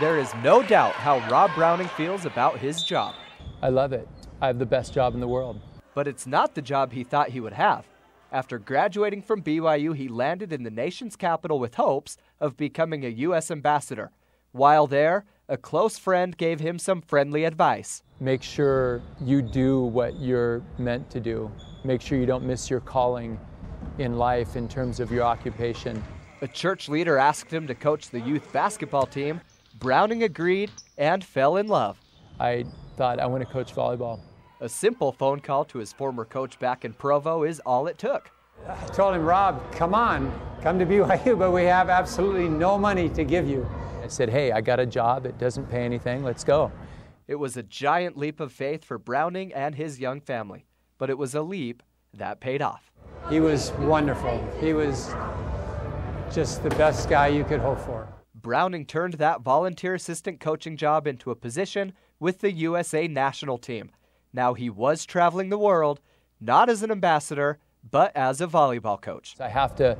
There is no doubt how Rob Browning feels about his job. I love it. I have the best job in the world. But it's not the job he thought he would have. After graduating from BYU, he landed in the nation's capital with hopes of becoming a U.S. ambassador. While there, a close friend gave him some friendly advice. Make sure you do what you're meant to do. Make sure you don't miss your calling in life in terms of your occupation. A church leader asked him to coach the youth basketball team. Browning agreed and fell in love. I thought I want to coach volleyball. A simple phone call to his former coach back in Provo is all it took. I told him, Rob, come on, come to BYU, but we have absolutely no money to give you. I said, hey, I got a job. It doesn't pay anything. Let's go. It was a giant leap of faith for Browning and his young family, but it was a leap that paid off. He was wonderful. He was just the best guy you could hope for. Browning turned that volunteer assistant coaching job into a position with the USA national team. Now he was traveling the world, not as an ambassador, but as a volleyball coach. I have to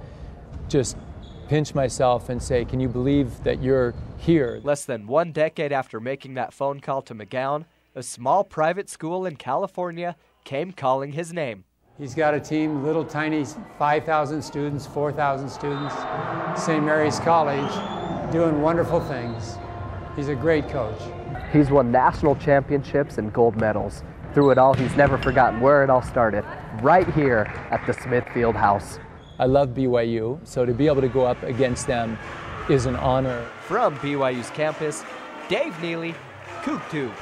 just pinch myself and say, Can you believe that you're here? Less than one decade after making that phone call to McGown, a small private school in California came calling his name. He's got a team, little tiny 5,000 students, 4,000 students, St. Mary's College, doing wonderful things. He's a great coach. He's won national championships and gold medals. Through it all, he's never forgotten where it all started, right here at the Smith Fieldhouse. I love BYU, so to be able to go up against them is an honor. From BYU's campus, Dave Neeley, KOOQ Tube.